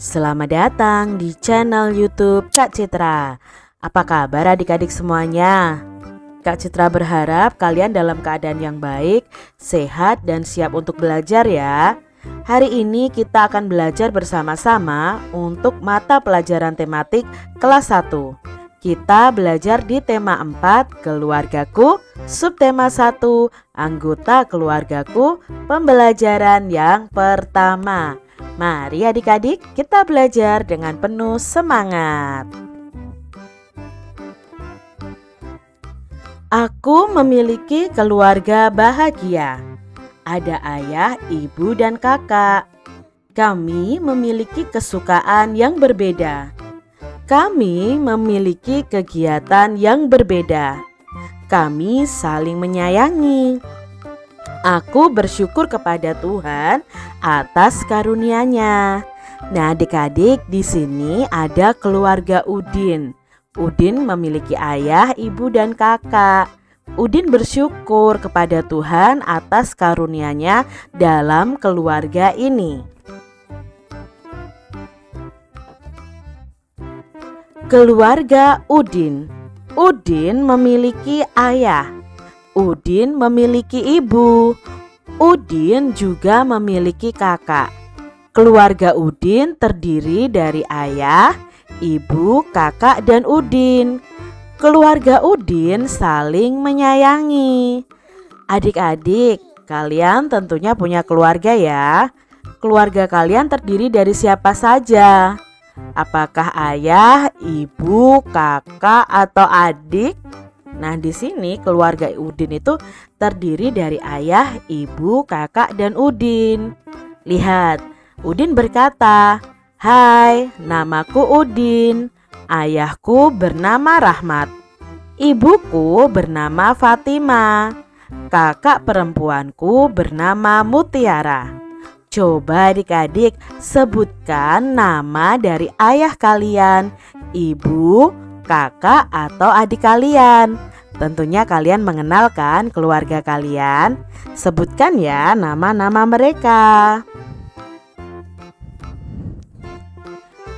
Selamat datang di channel youtube Kak Citra. Apa kabar adik-adik semuanya? Kak Citra berharap kalian dalam keadaan yang baik, sehat dan siap untuk belajar ya. Hari ini kita akan belajar bersama-sama untuk mata pelajaran tematik kelas 1 kita belajar di tema 4 keluargaku, subtema 1 anggota keluargaku, pembelajaran yang pertama. Mari adik-adik kita belajar dengan penuh semangat. Aku memiliki keluarga bahagia. Ada ayah, ibu, dan kakak. Kami memiliki kesukaan yang berbeda kami memiliki kegiatan yang berbeda. Kami saling menyayangi. Aku bersyukur kepada Tuhan atas karunia-Nya. Nah, adik-adik, di sini ada keluarga Udin. Udin memiliki ayah, ibu, dan kakak. Udin bersyukur kepada Tuhan atas karunia-Nya dalam keluarga ini. Keluarga Udin Udin memiliki ayah Udin memiliki ibu. Udin juga memiliki kakak. Keluarga Udin terdiri dari ayah, ibu, kakak, dan Udin. Keluarga Udin saling menyayangi. Adik-adik, kalian tentunya punya keluarga ya. Keluarga kalian terdiri dari siapa saja? Apakah ayah, ibu, kakak, atau adik? Nah, di sini keluarga Udin itu terdiri dari ayah, ibu, kakak, dan Udin. Lihat, Udin berkata, "Hai, namaku Udin. Ayahku bernama Rahmat. Ibuku bernama Fatima. Kakak perempuanku bernama Mutiara." Coba adik-adik sebutkan nama dari ayah kalian, ibu, kakak, atau adik kalian. Tentunya kalian mengenalkan keluarga kalian. Sebutkan ya nama-nama mereka.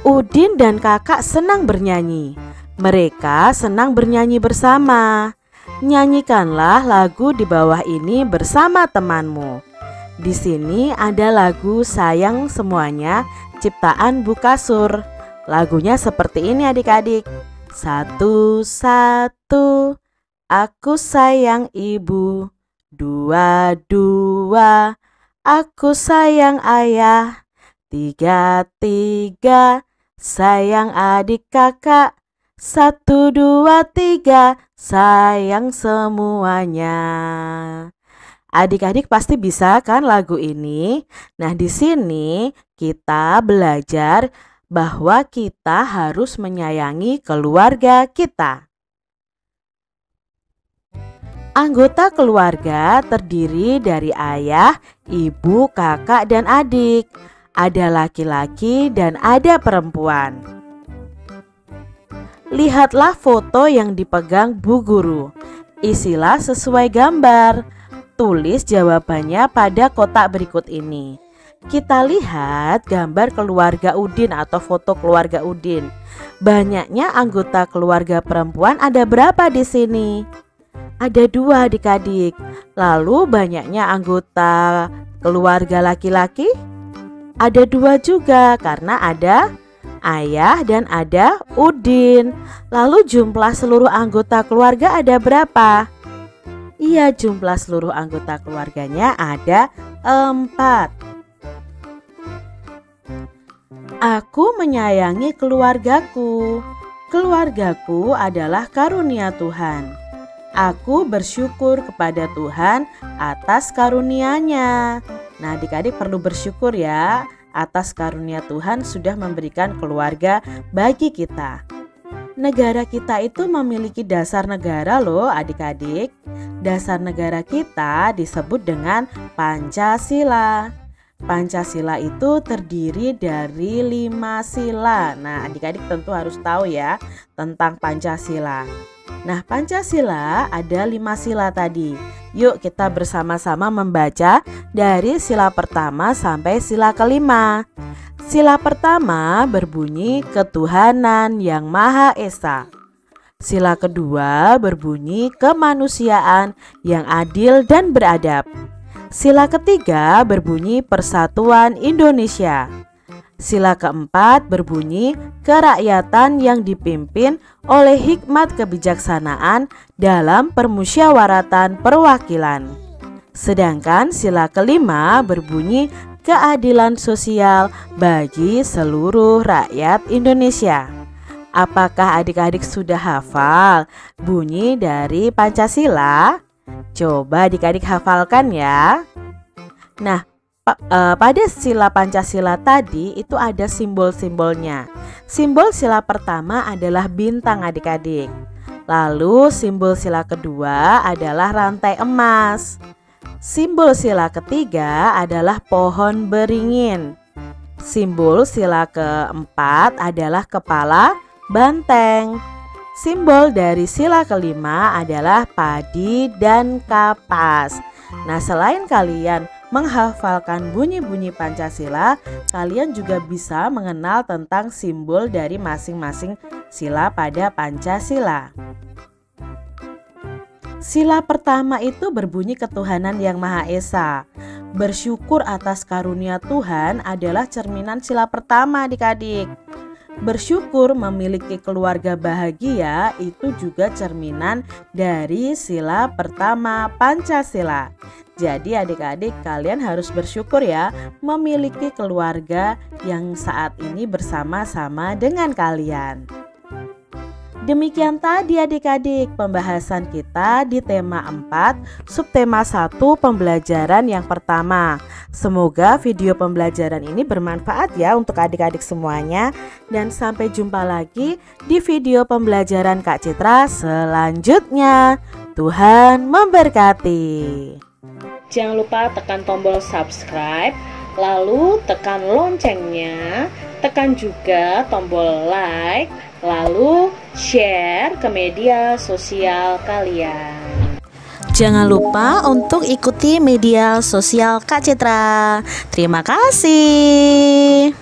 Udin dan kakak senang bernyanyi. Mereka senang bernyanyi bersama. Nyanyikanlah lagu di bawah ini bersama temanmu. Di sini ada lagu Sayang Semuanya ciptaan Bukasur. Lagunya seperti ini adik-adik. Satu-satu aku sayang ibu. Dua-dua aku sayang ayah. Tiga-tiga sayang adik kakak. Satu, dua, tiga sayang semuanya. Adik-adik pasti bisa kan lagu ini? Nah, di sini kita belajar bahwa kita harus menyayangi keluarga kita. Anggota keluarga terdiri dari ayah, ibu, kakak, dan adik. Ada laki-laki dan ada perempuan. Lihatlah foto yang dipegang Bu Guru. Isilah sesuai gambar. Tulis jawabannya pada kotak berikut ini. Kita lihat gambar keluarga Udin atau foto keluarga Udin. Banyaknya anggota keluarga perempuan ada berapa di sini? Ada dua adik-adik. Lalu banyaknya anggota keluarga laki-laki? Ada dua juga karena ada ayah dan ada Udin. Lalu jumlah seluruh anggota keluarga ada berapa? Iya jumlah seluruh anggota keluarganya ada empat. Aku menyayangi keluargaku. Keluargaku adalah karunia Tuhan. Aku bersyukur kepada Tuhan atas karunia-Nya. Nah, adik-adik perlu bersyukur ya atas karunia Tuhan sudah memberikan keluarga bagi kita. Negara kita itu memiliki dasar negara loh adik-adik. Dasar negara kita disebut dengan Pancasila. Pancasila itu terdiri dari lima sila. Nah, adik-adik tentu harus tahu ya tentang Pancasila. Nah, Pancasila ada lima sila tadi. Yuk kita bersama-sama membaca dari sila pertama sampai sila kelima. Sila pertama berbunyi ketuhanan yang Maha Esa. Sila kedua berbunyi kemanusiaan yang adil dan beradab. Sila ketiga berbunyi Persatuan Indonesia. Sila keempat berbunyi kerakyatan yang dipimpin oleh hikmat kebijaksanaan dalam permusyawaratan perwakilan. Sedangkan sila kelima berbunyi keadilan sosial bagi seluruh rakyat Indonesia. Apakah adik-adik sudah hafal bunyi dari Pancasila? Coba adik-adik hafalkan ya. Nah, pa uh, pada sila Pancasila tadi itu ada simbol-simbolnya. Simbol sila pertama adalah bintang adik-adik. Lalu simbol sila kedua adalah rantai emas. Simbol sila ketiga adalah pohon beringin. Simbol sila keempat adalah kepala banteng. Simbol dari sila kelima adalah padi dan kapas. Nah, selain kalian menghafalkan bunyi-bunyi Pancasila, kalian juga bisa mengenal tentang simbol dari masing-masing sila pada Pancasila. Sila pertama itu berbunyi ketuhanan yang Maha Esa. Bersyukur atas karunia Tuhan adalah cerminan sila pertama adik-adik. Bersyukur memiliki keluarga bahagia itu juga cerminan dari sila pertama Pancasila. Jadi adik-adik kalian harus bersyukur ya memiliki keluarga yang saat ini bersama-sama dengan kalian. Demikian tadi adik-adik pembahasan kita di tema 4 subtema 1 pembelajaran yang pertama. Semoga video pembelajaran ini bermanfaat ya untuk adik-adik semuanya dan sampai jumpa lagi di video pembelajaran Kak Citra selanjutnya. Tuhan memberkati. Jangan lupa tekan tombol subscribe, lalu tekan loncengnya, tekan juga tombol like lalu share ke media sosial kalian. Jangan lupa untuk ikuti media sosial Kak Citra. Terima kasih.